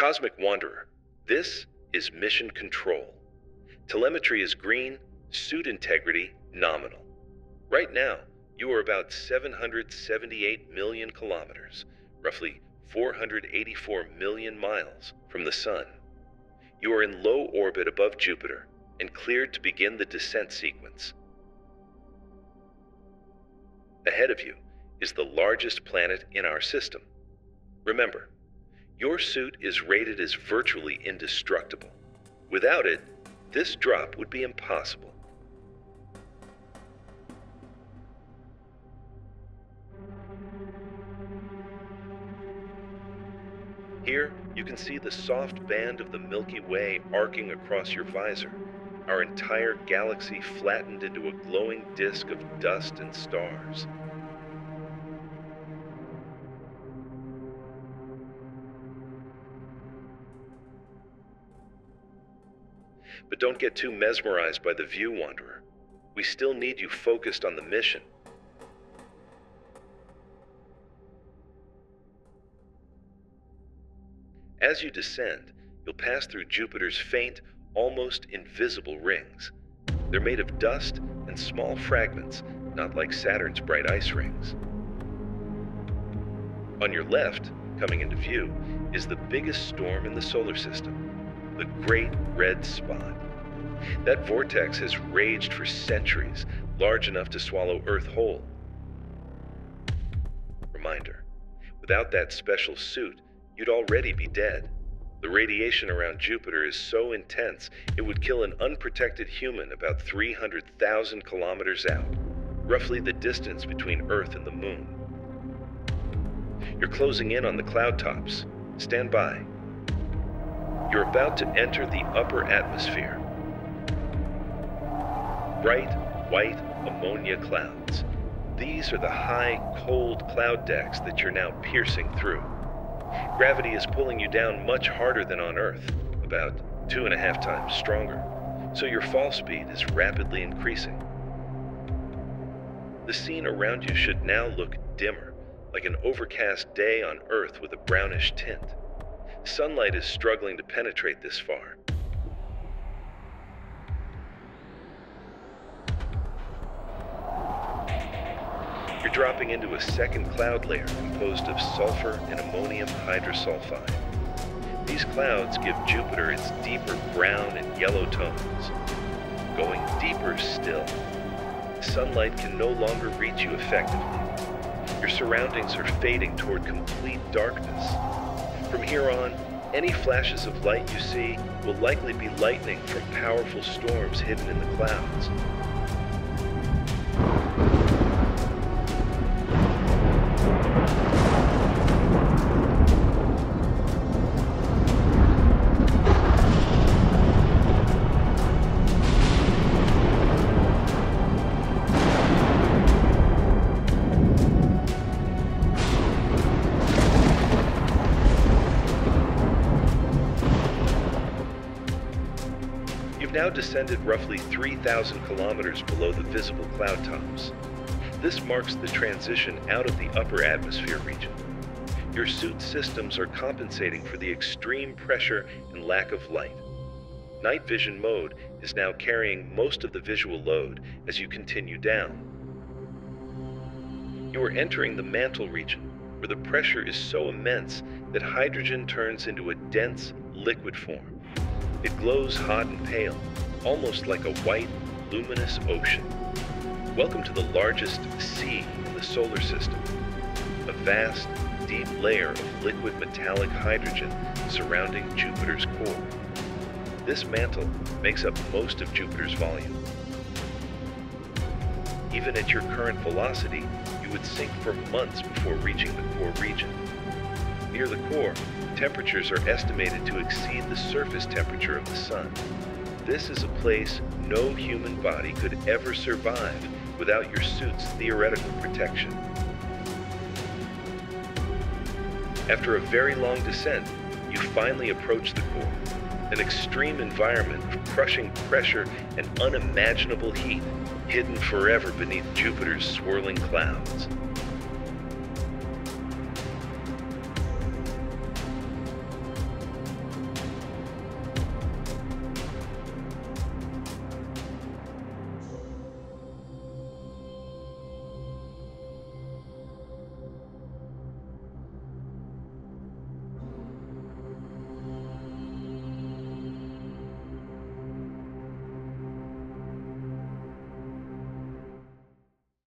Cosmic Wanderer, this is mission control. Telemetry is green, suit integrity nominal. Right now, you are about 778 million kilometers, roughly 484 million miles from the Sun. You are in low orbit above Jupiter and cleared to begin the descent sequence. Ahead of you is the largest planet in our system. Remember, your suit is rated as virtually indestructible. Without it, this drop would be impossible. Here, you can see the soft band of the Milky Way arcing across your visor, our entire galaxy flattened into a glowing disk of dust and stars. But don't get too mesmerized by the view, Wanderer. We still need you focused on the mission. As you descend, you'll pass through Jupiter's faint, almost invisible rings. They're made of dust and small fragments, not like Saturn's bright ice rings. On your left, coming into view, is the biggest storm in the solar system, the Great Red Spot. That vortex has raged for centuries, large enough to swallow Earth whole. Reminder without that special suit, you'd already be dead. The radiation around Jupiter is so intense, it would kill an unprotected human about 300,000 kilometers out, roughly the distance between Earth and the Moon. You're closing in on the cloud tops. Stand by. You're about to enter the upper atmosphere. Bright, white ammonia clouds. These are the high, cold cloud decks that you're now piercing through. Gravity is pulling you down much harder than on Earth, about two and a half times stronger, so your fall speed is rapidly increasing. The scene around you should now look dimmer, like an overcast day on Earth with a brownish tint. Sunlight is struggling to penetrate this far. You're dropping into a second cloud layer composed of sulfur and ammonium hydrosulfide. These clouds give Jupiter its deeper brown and yellow tones. Going deeper still, sunlight can no longer reach you effectively. Your surroundings are fading toward complete darkness. From here on, any flashes of light you see will likely be lightning from powerful storms hidden in the clouds. You've now descended roughly 3,000 kilometers below the visible cloud tops. This marks the transition out of the upper atmosphere region. Your suit systems are compensating for the extreme pressure and lack of light. Night vision mode is now carrying most of the visual load as you continue down. You are entering the mantle region, where the pressure is so immense that hydrogen turns into a dense liquid form. It glows hot and pale, almost like a white, luminous ocean. Welcome to the largest sea in the solar system. A vast, deep layer of liquid metallic hydrogen surrounding Jupiter's core. This mantle makes up most of Jupiter's volume. Even at your current velocity, you would sink for months before reaching the core region. Near the core, temperatures are estimated to exceed the surface temperature of the Sun. This is a place no human body could ever survive without your suit's theoretical protection. After a very long descent, you finally approach the core, an extreme environment of crushing pressure and unimaginable heat, hidden forever beneath Jupiter's swirling clouds.